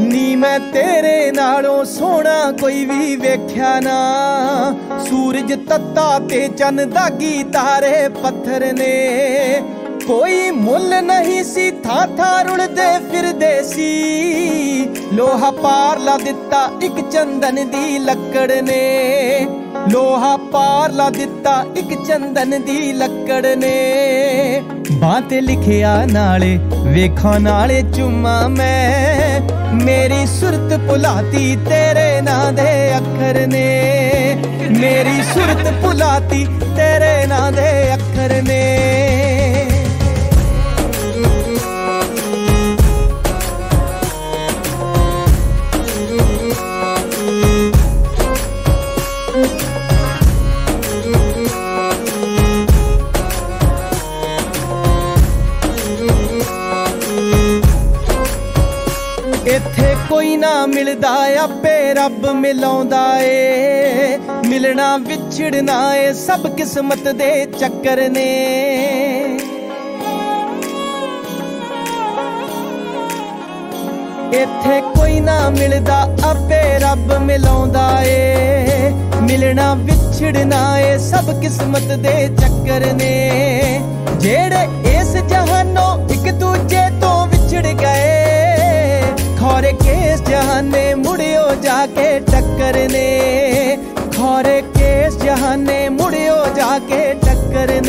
ਨੀ ਮੈਂ ਤੇਰੇ ਨਾਲੋਂ ਸੋਹਣਾ ਕੋਈ ਵੀ ਵੇਖਿਆ ਨਾ। ਸੂਰਜ ਤੱਤਾ ਤੇ ਚੰਨ ਦਾਗੀ ਤਾਰੇ ਪੱਥਰ ਨੇ। ਕੋਈ ਮੁੱਲ ਨਹੀਂ ਸੀ, ਥਾਂ ਥਾਂ ਰੁਲਦੇ ਫਿਰਦੇ ਸੀ। ਲੋਹਾ ਪਾਰ ਲਾ ਦਿੱਤਾ ਇੱਕ ਚੰਦਨ ਦੀ ਲੱਕੜ ਨੇ। ਲੋਹਾ ਪਾਰ ਲਾ ਦਿੱਤਾ ਇੱਕ ਚੰਦਨ ਦੀ ਲੱਕੜ ਨੇ। ਬਾਹ ਤੇ ਲਿਖਿਆ ਨਾਲੇ, ਵੇਖਾਂ ਨਾਲੇ ਚੁੰਮਾ ਮੈਂ। ਮੇਰੀ ਸੁਰਤ ਭੁਲਾਤੀ ਤੇਰੇ ਨਾਂ ਦੇ ਅੱਖਰ ਨੇ। ਮੇਰੀ ਸੁਰਤ ਭੁਲਾਤੀ ਤੇਰੇ ਨਾਂ ਦੇ ਅੱਖਰ ਨੇ। ਇੱਥੇ ਕੋਈ ਨਾ ਮਿਲਦਾ, ਆਪੇ ਰੱਬ ਮਿਲਾਉਂਦਾ ਏ। ਮਿਲਣਾ ਵਿਛੜਨਾ ਏ, ਸਭ ਕਿਸਮਤ ਦੇ ਚੱਕਰ ਨੇ। ਇੱਥੇ ਕੋਈ ਨਾ ਮਿਲਦਾ, ਆਪੇ ਰੱਬ ਮਿਲਾਉਂਦਾ ਏ। ਮਿਲਣਾ ਵਿਛੜਨਾ ਏ, ਸਭ ਕਿਸਮਤ ਦੇ ਚੱਕਰ ਨੇ। ਜਿਹੜੇ ਇਸ ਜਹਾਨੋਂ ਇੱਕ ਦੂਜੇ ਤੋਂ ਵਿਛੜ ਗਏ ਖੋਰੇ ਕੇਸ ਜਹਾਨੇ ਮੁੜਿਓ ਜਾ ਕੇ ਟੱਕਰ ਨੇ। ਖੋਰੇ ਕੇਸ ਜਹਾਨੇ ਮੁੜਿਓ ਜਾ ਕੇ ਟੱਕਰ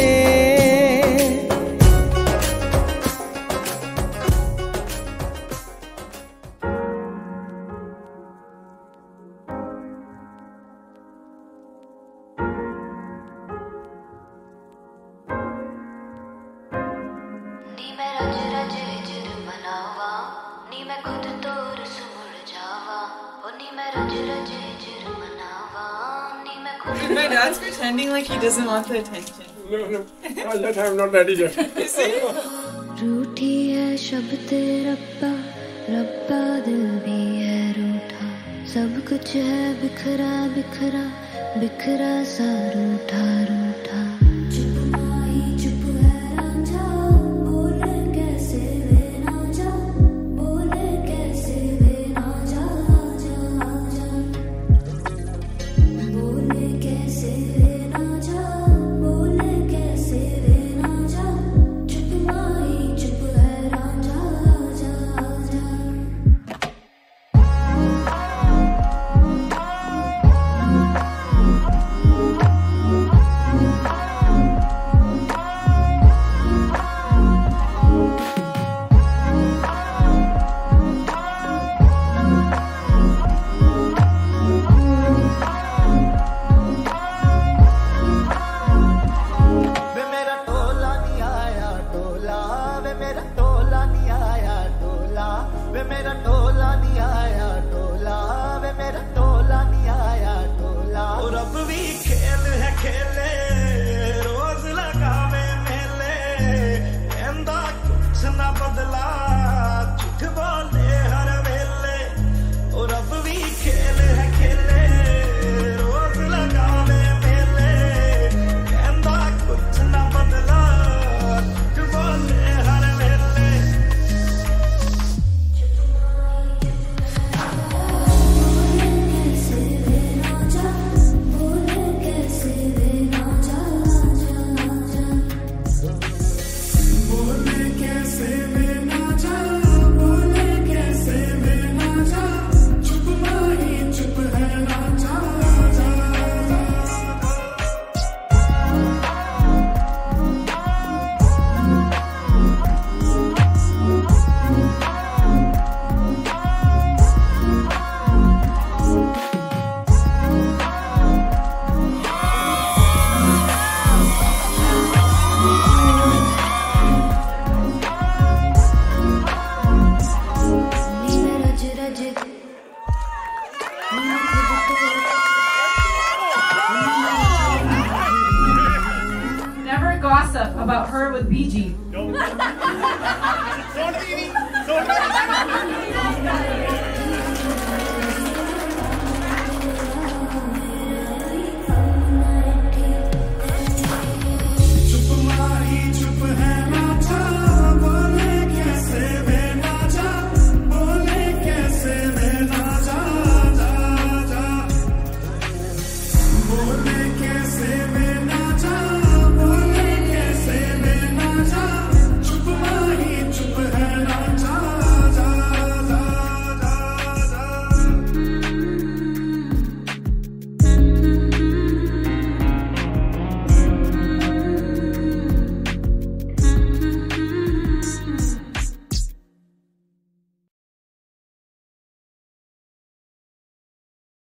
My dad's pretending like he doesn't want the attention. No, no. Not yet. I'm not ready yet. रूठी है शब्द रब्बा रब्बा दिल भी है रूठा सब कुछ है बिखरा बिखरा बिखरा सा रूठा रूठा gossip about her with BG. Nope.